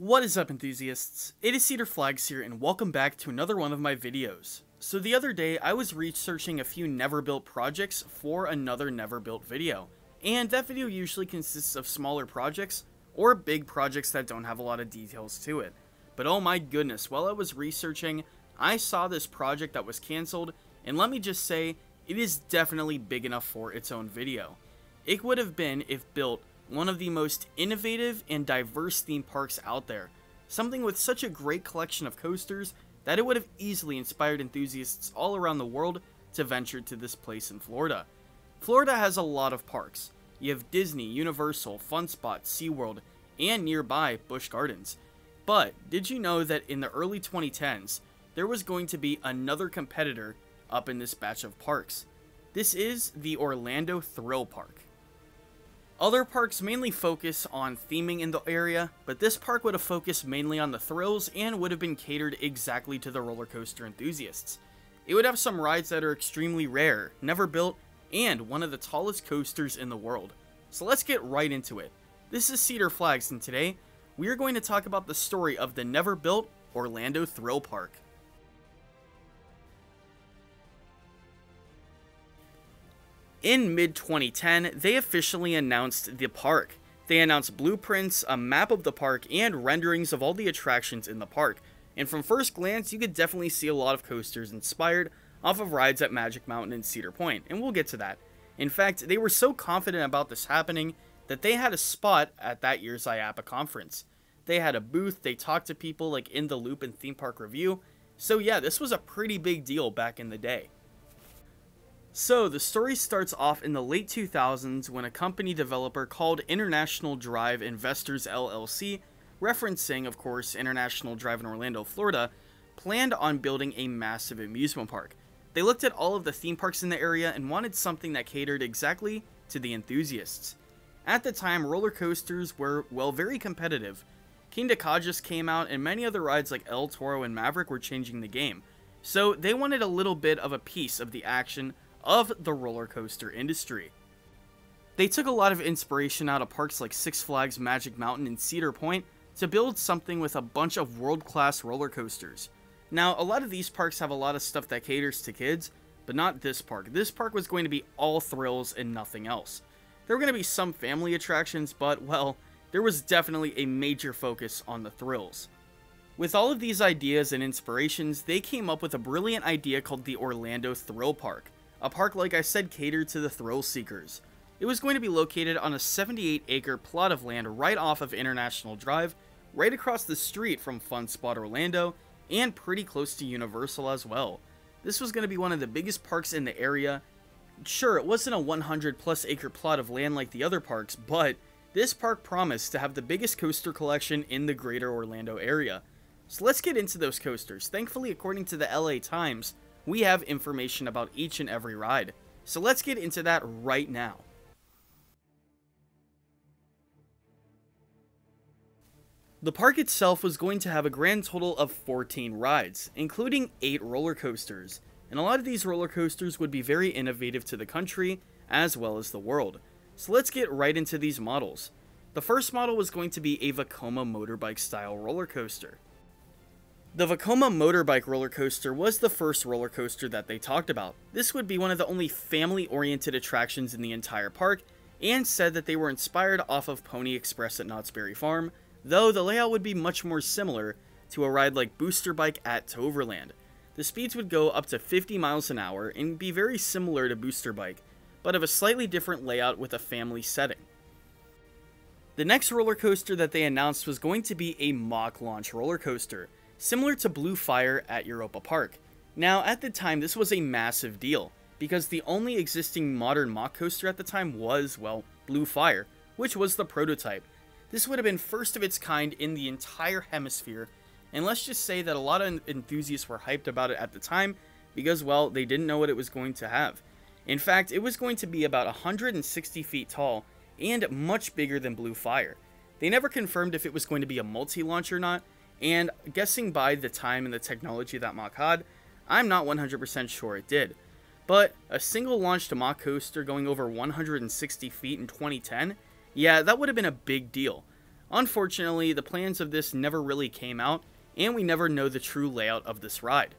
What is up enthusiasts? It is Cedar Flags here and welcome back to another one of my videos. So the other day I was researching a few never built projects for another never built video. And that video usually consists of smaller projects or big projects that don't have a lot of details to it. But oh my goodness, while I was researching, I saw this project that was cancelled and let me just say, it is definitely big enough for its own video. It would have been if built one of the most innovative and diverse theme parks out there. Something with such a great collection of coasters that it would have easily inspired enthusiasts all around the world to venture to this place in Florida. Florida has a lot of parks. You have Disney, Universal, Fun Spot, SeaWorld, and nearby Busch Gardens. But did you know that in the early 2010s, there was going to be another competitor up in this batch of parks? This is the Orlando Thrill Park. Other parks mainly focus on theming in the area, but this park would have focused mainly on the thrills and would have been catered exactly to the roller coaster enthusiasts. It would have some rides that are extremely rare, never built, and one of the tallest coasters in the world. So let's get right into it. This is Cedar Flags, and today we are going to talk about the story of the never built Orlando Thrill Park. In mid 2010, they officially announced the park. They announced blueprints, a map of the park, and renderings of all the attractions in the park. And from first glance, you could definitely see a lot of coasters inspired off of rides at Magic Mountain and Cedar Point, and we'll get to that. In fact, they were so confident about this happening that they had a spot at that year's IAAPA conference. They had a booth, they talked to people like in the loop and theme park review. So yeah, this was a pretty big deal back in the day. So, the story starts off in the late 2000s when a company developer called International Drive Investors LLC, referencing, of course, International Drive in Orlando, Florida, planned on building a massive amusement park. They looked at all of the theme parks in the area and wanted something that catered exactly to the enthusiasts. At the time, roller coasters were, well, very competitive. Kingda Ka just came out, and many other rides like El Toro and Maverick were changing the game. So, they wanted a little bit of a piece of the action of the roller coaster industry. They took a lot of inspiration out of parks like Six Flags Magic Mountain and Cedar Point to build something with a bunch of world-class roller coasters. Now, a lot of these parks have a lot of stuff that caters to kids, but not this park. This park was going to be all thrills and nothing else. There were going to be some family attractions, but, well, there was definitely a major focus on the thrills. With all of these ideas and inspirations, they came up with a brilliant idea called the Orlando Thrill Park, a park, like I said, catered to the thrill seekers. It was going to be located on a 78 acre plot of land right off of International Drive, right across the street from Fun Spot Orlando, and pretty close to Universal as well. This was going to be one of the biggest parks in the area. Sure, it wasn't a 100 plus acre plot of land like the other parks, but this park promised to have the biggest coaster collection in the greater Orlando area. So let's get into those coasters. Thankfully, according to the LA Times, we have information about each and every ride. So let's get into that right now. The park itself was going to have a grand total of 14 rides, including 8 roller coasters, and a lot of these roller coasters would be very innovative to the country as well as the world. So let's get right into these models. The first model was going to be a Vekoma motorbike style roller coaster. The Vekoma motorbike roller coaster was the first roller coaster that they talked about. This would be one of the only family-oriented attractions in the entire park, and said that they were inspired off of Pony Express at Knott's Berry Farm, though the layout would be much more similar to a ride like Booster Bike at Toverland. The speeds would go up to 50 miles an hour and be very similar to Booster Bike, but of a slightly different layout with a family setting. The next roller coaster that they announced was going to be a Mack launch roller coaster, similar to Blue Fire at Europa Park. Now, at the time, this was a massive deal, because the only existing modern Mack coaster at the time was, well, Blue Fire, which was the prototype. This would have been first of its kind in the entire hemisphere, and let's just say that a lot of enthusiasts were hyped about it at the time, because, well, they didn't know what it was going to have. In fact, it was going to be about 160 feet tall, and much bigger than Blue Fire. They never confirmed if it was going to be a multi-launch or not, and guessing by the time and the technology that Mack had, I'm not 100% sure it did. But a single launch to Mack coaster going over 160 feet in 2010, yeah, that would have been a big deal. Unfortunately, the plans of this never really came out, and we never know the true layout of this ride.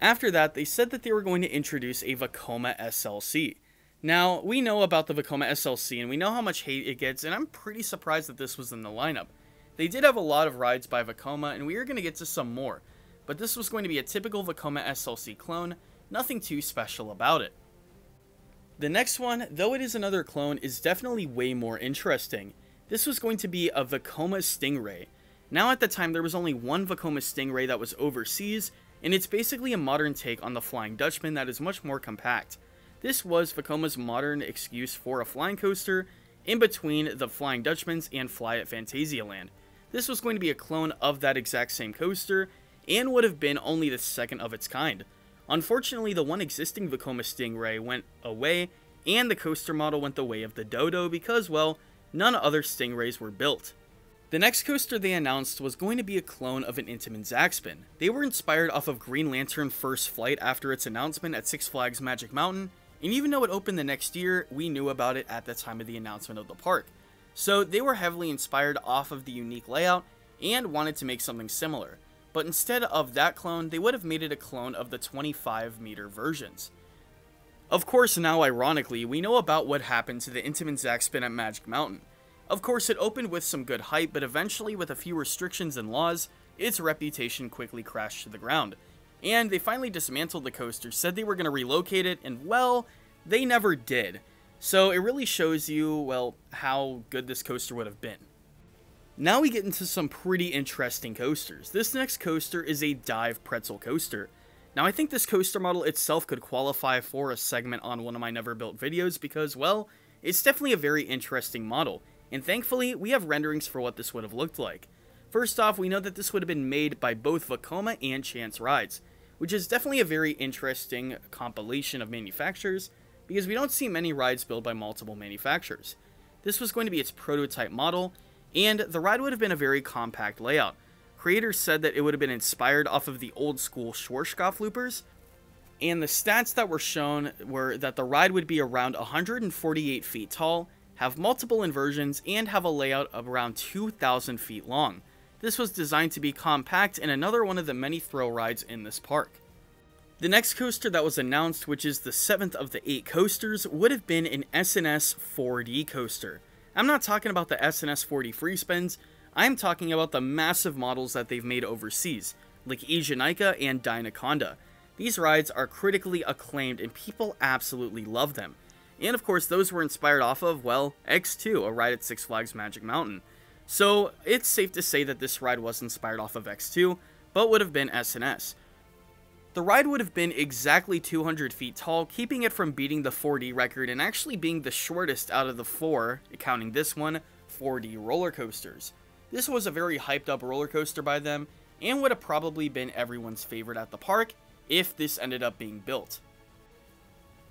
After that, they said that they were going to introduce a Vekoma SLC. Now, we know about the Vekoma SLC and we know how much hate it gets, and I'm pretty surprised that this was in the lineup. They did have a lot of rides by Vekoma, and we are going to get to some more, but this was going to be a typical Vekoma SLC clone, nothing too special about it. The next one, though it is another clone, is definitely way more interesting. This was going to be a Vekoma Stingray. Now at the time there was only one Vekoma Stingray that was overseas, and it's basically a modern take on the Flying Dutchman that is much more compact. This was Vekoma's modern excuse for a flying coaster in between the Flying Dutchmans and Fly at Phantasialand. This was going to be a clone of that exact same coaster, and would have been only the second of its kind. Unfortunately, the one existing Vekoma Stingray went away, and the coaster model went the way of the Dodo because, well, none other Stingrays were built. The next coaster they announced was going to be a clone of an Intamin ZacSpin. They were inspired off of Green Lantern First Flight after its announcement at Six Flags Magic Mountain, and even though it opened the next year, we knew about it at the time of the announcement of the park. So they were heavily inspired off of the unique layout and wanted to make something similar. But instead of that clone, they would have made it a clone of the 25 meter versions. Of course, now ironically, we know about what happened to the Intamin ZacSpin at Magic Mountain. Of course, it opened with some good hype, but eventually, with a few restrictions and laws, its reputation quickly crashed to the ground. And they finally dismantled the coaster, said they were going to relocate it, and well, they never did. So it really shows you, well, how good this coaster would have been. Now we get into some pretty interesting coasters. This next coaster is a dive pretzel coaster. Now I think this coaster model itself could qualify for a segment on one of my never built videos because, well, it's definitely a very interesting model, and thankfully we have renderings for what this would have looked like. First off, we know that this would have been made by both Vekoma and Chance Rides, which is definitely a very interesting compilation of manufacturers, because we don't see many rides built by multiple manufacturers. This was going to be its prototype model, and the ride would have been a very compact layout. Creators said that it would have been inspired off of the old school Schwarzkopf loopers, and the stats that were shown were that the ride would be around 148 feet tall, have multiple inversions, and have a layout of around 2,000 feet long. This was designed to be compact and another one of the many thrill rides in this park. The next coaster that was announced, which is the seventh of the eight coasters, would have been an S&S 4D coaster. I'm not talking about the S&S 4D free spins, I'm talking about the massive models that they've made overseas, like Eejanaika and Dinoconda. These rides are critically acclaimed and people absolutely love them. And of course, those were inspired off of, well, X2, a ride at Six Flags Magic Mountain. So it's safe to say that this ride was inspired off of X2, but would have been S&S. The ride would have been exactly 200 feet tall, keeping it from beating the 4D record and actually being the shortest out of the four, counting this one, 4D roller coasters. This was a very hyped up roller coaster by them, and would have probably been everyone's favorite at the park if this ended up being built.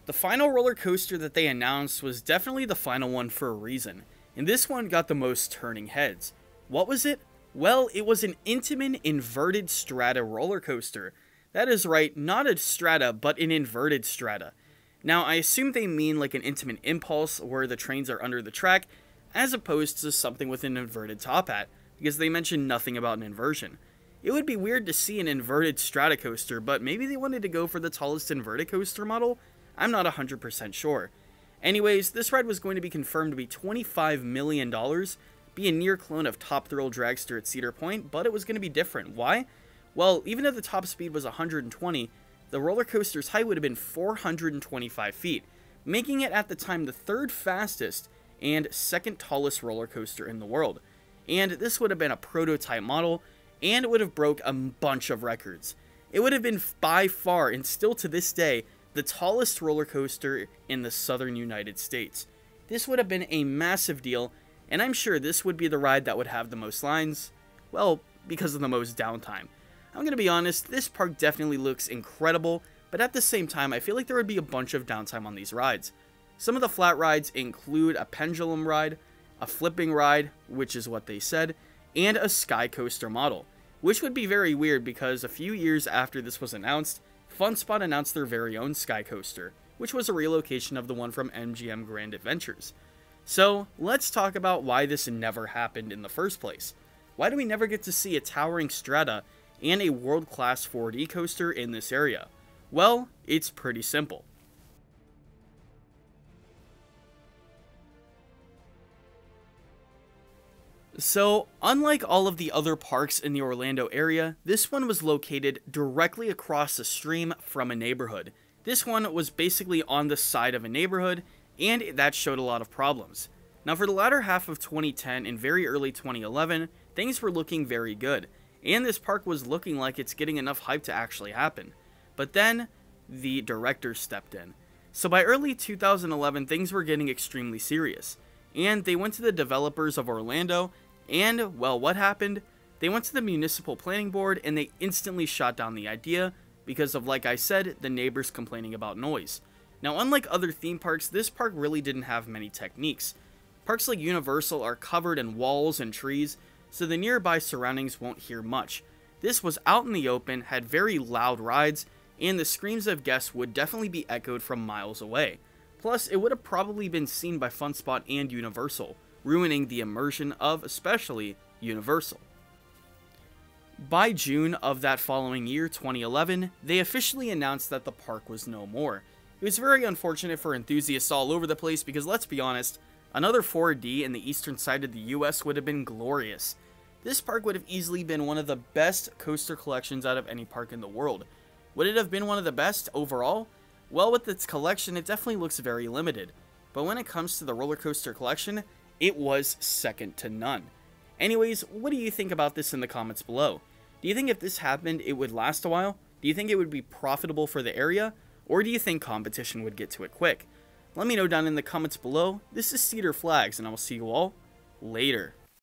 The final roller coaster that they announced was definitely the final one for a reason, and this one got the most turning heads. What was it? Well, it was an Intamin inverted strata roller coaster that is right, not a strata, but an inverted strata. Now, I assume they mean like an Intamin impulse where the trains are under the track, as opposed to something with an inverted top hat, because they mention nothing about an inversion. It would be weird to see an inverted strata coaster, but maybe they wanted to go for the tallest inverted coaster model? I'm not 100% sure. Anyways, this ride was going to be confirmed to be $25 million, be a near clone of Top Thrill Dragster at Cedar Point, but it was going to be different. Why? Well, even if the top speed was 120, the roller coaster's height would have been 425 feet, making it at the time the third fastest and second tallest roller coaster in the world. And this would have been a prototype model, and it would have broke a bunch of records. It would have been by far, and still to this day, the tallest roller coaster in the southern United States. This would have been a massive deal, and I'm sure this would be the ride that would have the most lines, well, because of the most downtime. I'm going to be honest, this park definitely looks incredible, but at the same time, I feel like there would be a bunch of downtime on these rides. Some of the flat rides include a pendulum ride, a flipping ride, which is what they said, and a sky coaster model, which would be very weird because a few years after this was announced, FunSpot announced their very own sky coaster, which was a relocation of the one from MGM Grand Adventures. So, let's talk about why this never happened in the first place. Why do we never get to see a towering strata and a world class 4D coaster in this area? Well, it's pretty simple. So, unlike all of the other parks in the Orlando area, this one was located directly across the stream from a neighborhood. This one was basically on the side of a neighborhood, and that showed a lot of problems. Now, for the latter half of 2010 and very early 2011, things were looking very good, and this park was looking like it's getting enough hype to actually happen. But then, the director stepped in. So by early 2011, things were getting extremely serious, and they went to the developers of Orlando, and, well, what happened? They went to the municipal planning board and they instantly shot down the idea because of, like I said, the neighbors complaining about noise. Now, unlike other theme parks, this park really didn't have many techniques. Parks like Universal are covered in walls and trees, so the nearby surroundings won't hear much. This was out in the open, had very loud rides, and the screams of guests would definitely be echoed from miles away. Plus, it would have probably been seen by FunSpot and Universal, ruining the immersion of especially Universal. By June of that following year, 2011, they officially announced that the park was no more. It was very unfortunate for enthusiasts all over the place because let's be honest, another 4D in the eastern side of the US would have been glorious. This park would have easily been one of the best coaster collections out of any park in the world. Would it have been one of the best overall? Well, with its collection, it definitely looks very limited. But when it comes to the roller coaster collection, it was second to none. Anyways, what do you think about this in the comments below? Do you think if this happened, it would last a while? Do you think it would be profitable for the area? Or do you think competition would get to it quick? Let me know down in the comments below. This is Cedar Flags, and I will see you all later.